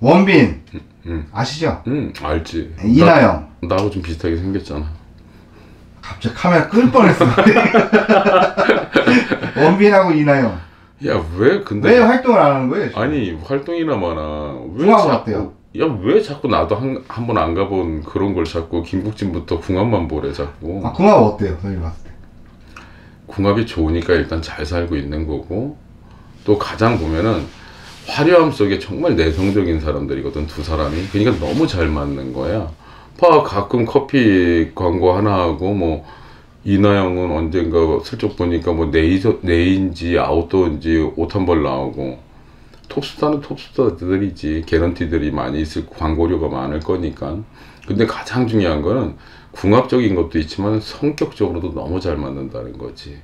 원빈 응. 아시죠? 응 알지 이나영 나, 나하고 좀 비슷하게 생겼잖아 갑자기 카메라 끌 뻔했어. 원빈하고 이나영 야 왜 근데 왜 활동을 안 하는 거예요? 지금? 아니 활동이나 마나 왜 궁합은 어때요? 야왜 자꾸 나도 한한번 안 가본 그런 걸 자꾸 김국진부터 궁합만 보래 자꾸 아, 궁합 어때요? 선생님 봤을 때. 궁합이 좋으니까 일단 잘 살고 있는 거고 또 가장 보면은 화려함 속에 정말 내성적인 사람들이거든 두 사람이. 그러니까 너무 잘 맞는 거야. 봐 가끔 커피 광고 하나 하고 뭐 이나영은 언젠가 슬쩍 보니까 뭐 네이저 네인지 아웃도어인지 옷 한 벌 나오고. 톱스타는 톱스타들이지. 개런티들이 많이 있을 광고료가 많을 거니까. 근데 가장 중요한 거는 궁합적인 것도 있지만 성격적으로도 너무 잘 맞는다는 거지.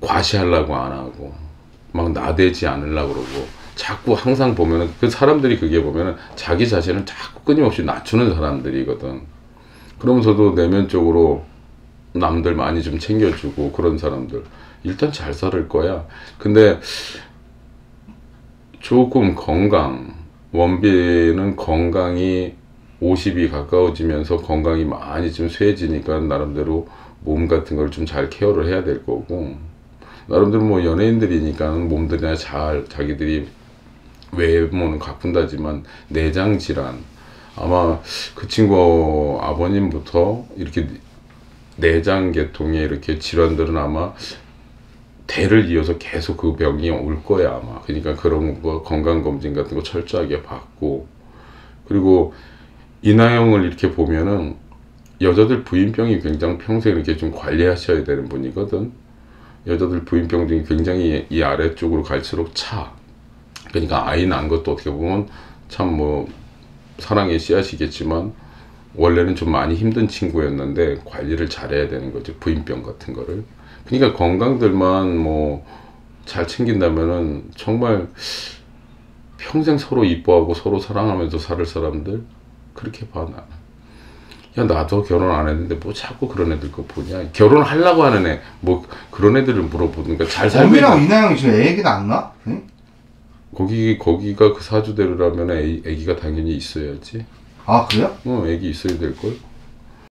과시하려고 안 하고 막 나대지 않으려고 그러고 자꾸 항상 보면은 그 사람들이 그게 보면은 자기 자신을 자꾸 끊임없이 낮추는 사람들이거든. 그러면서도 내면적으로 남들 많이 좀 챙겨주고 그런 사람들. 일단 잘 살을 거야. 근데 조금 건강 원빈은 건강이 50이 가까워지면서 건강이 많이 좀 쇠해지니까 나름대로 몸 같은 걸 좀 잘 케어를 해야 될 거고 나름대로 뭐 연예인들이니까 몸들이나 잘 자기들이 외모는 가꾼다지만 내장 질환. 아마 그 친구 아버님부터 이렇게 내장 계통의 이렇게 질환들은 아마 대를 이어서 계속 그 병이 올 거야 아마. 그러니까 그런 거 건강 검진 같은 거 철저하게 받고. 그리고 이나영을 이렇게 보면은 여자들 부인병이 굉장히 평생 이렇게 좀 관리하셔야 되는 분이거든 여자들 부인병 굉장히 이 아래쪽으로 갈수록 차. 그러니까 아이 낳은 것도 어떻게 보면 참 뭐 사랑의 씨앗이겠지만 원래는 좀 많이 힘든 친구였는데 관리를 잘해야 되는 거죠 부인병 같은 거를. 그러니까 건강들만 뭐 잘 챙긴다면은 정말 평생 서로 이뻐하고 서로 사랑하면서 살 사람들 그렇게 봐 나는 야 나도 결혼 안 했는데 뭐 자꾸 그런 애들 거 보냐 결혼하려고 하는 애 뭐 그런 애들을 물어보니까 잘 살고 있는 이나영이 지금 애기도 안 나? 응? 거기 거기가 그 사주대로라면 애, 애기가 당연히 있어야지 아 그래요? 어 애기 있어야 될걸